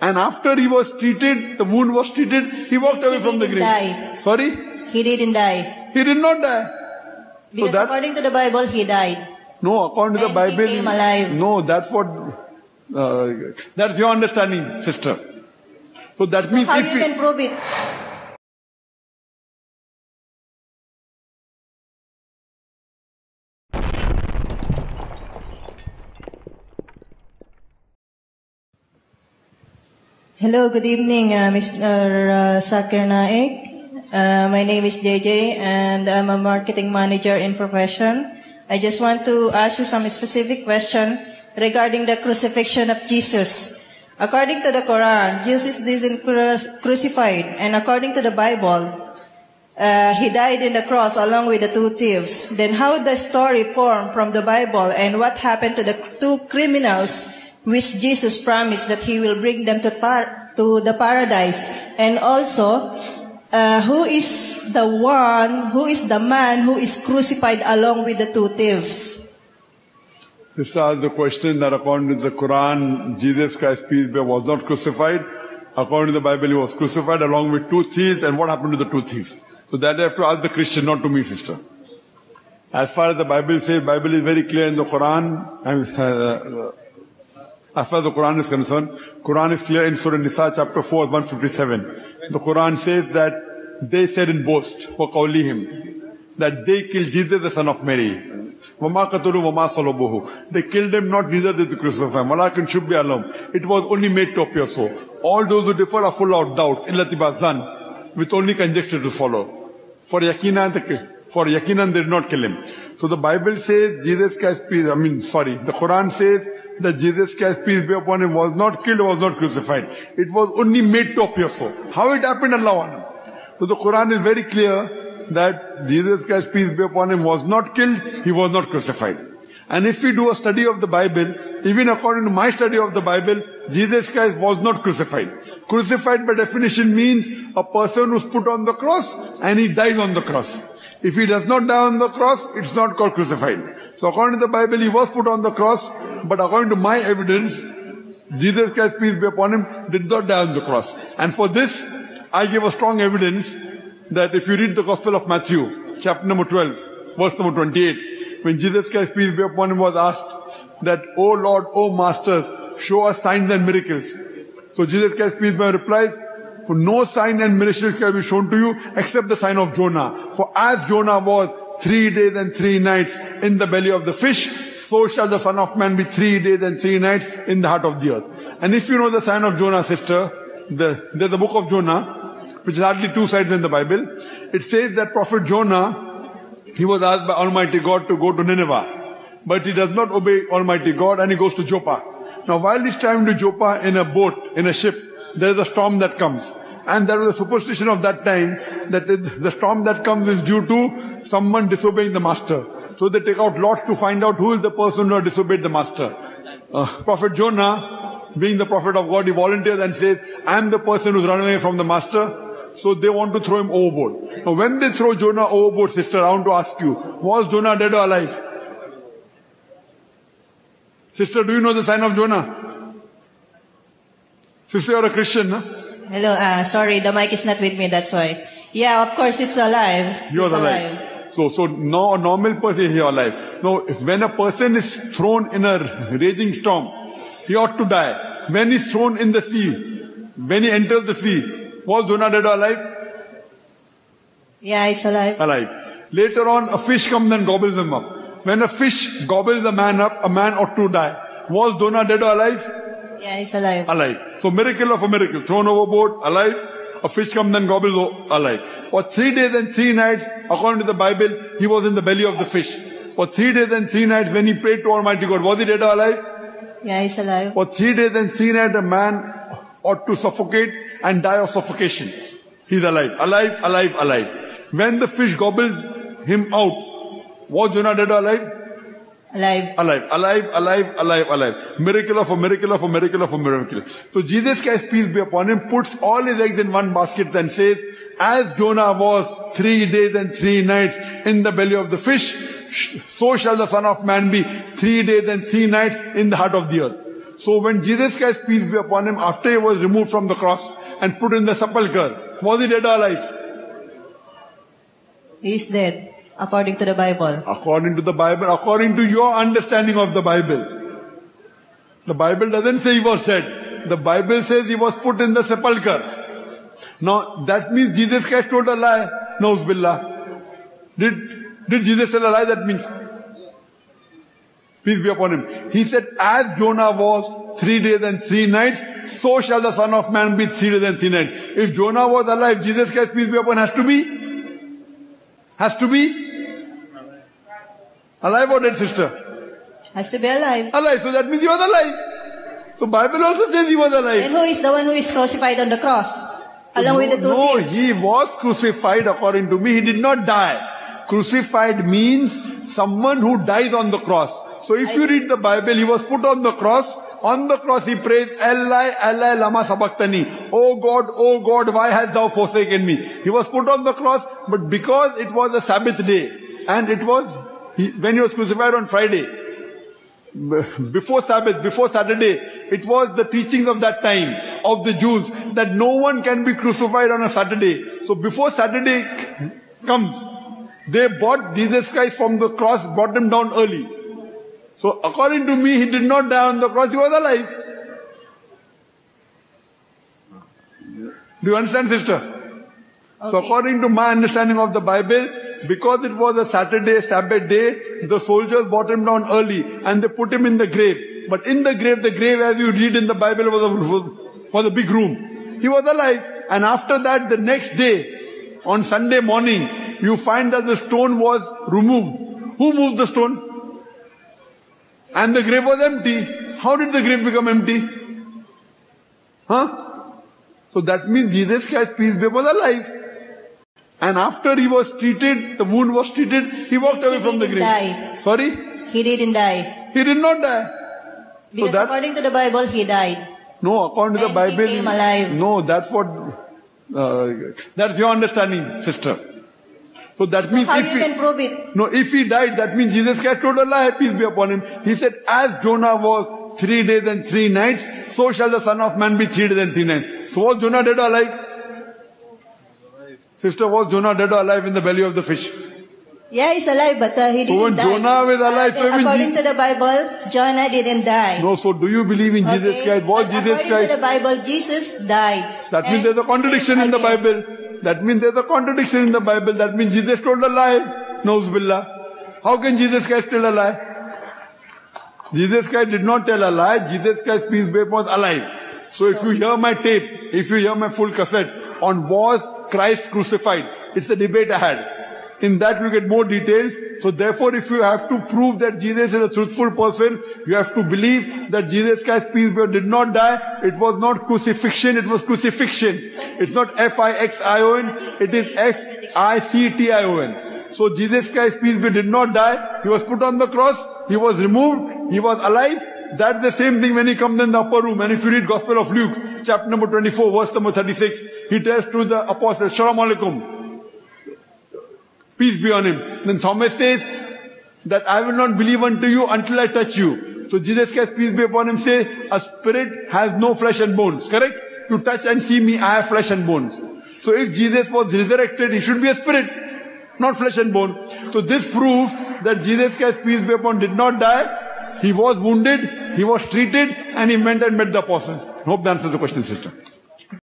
And after he was treated, the wound was treated, he walked away from the didn't grave. die. Sorry? He didn't die. He did not die. Because that- according to the Bible, he died. No, according to the And he Bible. came alive. No, that's what, uh, that's your understanding, sister. So that So means how if you can prove it? Hello, good evening, uh, Mr. Uh, Zakir Naik. Uh, my name is JJ and I'm a marketing manager in profession. I just want to ask you some specific question regarding the crucifixion of Jesus. According to the Quran, Jesus isn't crucified and according to the Bible, uh, he died in the cross along with the two thieves. Then how the story formed from the Bible and what happened to the two criminals which Jesus promised that he will bring them to, par- to the paradise. And also, uh, who is the one, who is the man who is crucified along with the two thieves? Sister asked the question that according to the Quran, Jesus Christ, peace be, was not crucified. According to the Bible, he was crucified along with two thieves. And what happened to the two thieves? So that I have to ask the Christian, not to me, sister. As far as the Bible says, Bible is very clear in the Quran. And, uh, as far as the Quran is concerned, Quran is clear in Surah Nisa chapter 4, 157. The Quran says that they said in boast, وَقَوْلِهِمْ that they killed Jesus, the son of Mary. وَمَا قَتُلُوا وَمَا صَلَبُوهُ They killed him not Jesus is crucified. وَلَكِنْ should be alarm. It was only made to appear so. All those who differ are full of doubts. إِلَّا تِبَازan With only conjecture to follow. For yakinan, the, for yakinan they did not kill him. So the Bible says Jesus Christ peace, I mean, sorry, the Quran says that Jesus Christ peace be upon him was not killed, was not crucified. It was only made to appear so. How it happened, Allah alam. So the Quran is very clear that Jesus Christ, peace be upon him, was not killed, he was not crucified. And if we do a study of the Bible, even according to my study of the Bible, Jesus Christ was not crucified. Crucified by definition means a person who's put on the cross and he dies on the cross. If he does not die on the cross, it's not called crucified. So according to the Bible, he was put on the cross, but according to my evidence, Jesus Christ, peace be upon him, did not die on the cross. And for this, I give a strong evidence that if you read the Gospel of Matthew, chapter number 12, verse number 28, when Jesus Christ, peace be upon him, was asked that, O Lord, O Master, show us signs and miracles. So Jesus Christ, peace be upon him, replies, for no sign and miracle shall be shown to you except the sign of Jonah. For as Jonah was three days and three nights in the belly of the fish, so shall the Son of Man be three days and three nights in the heart of the earth. And if you know the sign of Jonah, sister, the, there's the book of Jonah, which is hardly two sides in the Bible. It says that Prophet Jonah, he was asked by Almighty God to go to Nineveh. But he does not obey Almighty God and he goes to Joppa. Now while he's traveling to Joppa in a boat, in a ship, there is a storm that comes. And there was a superstition of that time that the storm that comes is due to someone disobeying the master. So they take out lots to find out who is the person who disobeyed the master. Uh, prophet Jonah, being the prophet of God, he volunteers and says, I am the person who's run away from the master. So they want to throw him overboard. Now when they throw Jonah overboard, sister, I want to ask you, was Jonah dead or alive? Sister, do you know the sign of Jonah? Sister, you're a Christian, huh? Hello, uh, sorry, the mic is not with me, that's why. Yeah, of course it's alive. You're it's alive. So, so no, a normal person is here alive. No, if when a person is thrown in a raging storm, he ought to die. When he's thrown in the sea, when he enters the sea, was Jonah dead or alive? Yeah, he's alive. Alive. Later on, a fish comes and gobbles him up. When a fish gobbles a man up, a man ought to die. Was Jonah dead or alive? Yeah, it's alive. alive. So miracle of a miracle. Thrown overboard, alive. A fish comes and gobbles alive. For three days and three nights, according to the Bible, he was in the belly of the fish. For three days and three nights, when he prayed to Almighty God, was he dead or alive? Yeah, he's alive. For three days and three nights, a man ought to suffocate and die of suffocation. He's alive, alive, alive, alive. When the fish gobbles him out, was Jonah dead or alive? Alive. alive, alive, alive, alive, alive. Miracle of a miracle of a miracle of a miracle. So Jesus Christ, peace be upon him, puts all his eggs in one basket and says, as Jonah was three days and three nights in the belly of the fish, so shall the Son of Man be three days and three nights in the heart of the earth. So when Jesus Christ, peace be upon him, after he was removed from the cross and put in the sepulchre, was he dead or alive? He is dead, according to the Bible. According to the Bible, according to your understanding of the Bible. The Bible doesn't say he was dead. The Bible says he was put in the sepulchre. Now, that means Jesus Christ told a lie. Nauz billah. Did, did Jesus tell a lie? That means. Peace be upon him. He said, as Jonah was three days and three nights, so shall the Son of Man be three days and three nights. If Jonah was alive, Jesus Christ, peace be upon him, has to be? Has to be? Alive or dead, sister? Has to be alive. Alive. So that means he was alive. So Bible also says he was alive. And who is the one who is crucified on the cross? Along with the two no, thieves. he was crucified according to me. He did not die. Crucified means someone who dies on the cross. So if you read the Bible, he was put on the cross. On the cross he prayed, Eli, Eli, lama sabachthani. Oh God, oh God, why hast thou forsaken me? He was put on the cross, but because it was a Sabbath day, and it was, he, when he was crucified on Friday, before Sabbath, before Saturday, it was the teachings of that time of the Jews that no one can be crucified on a Saturday. So before Saturday comes, they bought Jesus Christ from the cross, brought him down early. So according to me, he did not die on the cross, he was alive. Do you understand, sister? So according to my understanding of the Bible, because it was a Saturday, Sabbath day, the soldiers brought him down early and they put him in the grave. But in the grave, the grave as you read in the Bible was a, was a big room. He was alive. And after that, the next day, on Sunday morning, you find that the stone was removed. Who moved the stone? And the grave was empty. How did the grave become empty? Huh? So that means Jesus Christ, peace be, was alive. And after he was treated, the wound was treated, he walked Means away from the didn't grave. die. Sorry? He didn't die. He did not die. Because that- according to the Bible, he died. No, according to the And he Bible. came alive. No, that's what, uh, that's your understanding, sister. So that So means how if you he, can prove it? no, if he died, that means Jesus Christ told a lie, peace be upon him. He said, as Jonah was three days and three nights, so shall the son of man be three days and three nights. So was Jonah dead or alive? Sister, was Jonah dead or alive in the belly of the fish? Yeah, he's alive, but uh, he didn't when die. Jonah was alive, so according to the Bible, Jonah didn't die. No, so do you believe in Jesus Christ? Was But Jesus according Christ? to the Bible, Jesus died. That means there's a contradiction in the. Bible. That means there's a contradiction in the Bible. That means Jesus told a lie. Nauz billah. How can Jesus Christ tell a lie? Jesus Christ did not tell a lie. Jesus Christ, peace be upon, was alive. So if you hear my tape, if you hear my full cassette on was Christ crucified, it's a debate I had. In that you get more details. So therefore, if you have to prove that Jesus is a truthful person, you have to believe that Jesus Christ, peace be did not die. It was not crucifixion, it was crucifiction. It's not F-I-X-I-O-N, it is F-I-C-T-I-O-N. So Jesus Christ, peace be, did not die. He was put on the cross. He was removed. He was alive. That's the same thing when he comes in the upper room. And if you read Gospel of Luke, chapter number 24, verse number 36, he tells to the apostles, Shalom alaikum. Peace be on him. Then Thomas says that I will not believe unto you until I touch you. So Jesus Christ, peace be upon him, say, a spirit has no flesh and bones. Correct? You touch and see me, I have flesh and bones. So if Jesus was resurrected, he should be a spirit, not flesh and bone. So this proves that Jesus Christ, peace be upon, did not die. He was wounded, he was treated, and he went and met the apostles. Hope that answers the question, sister.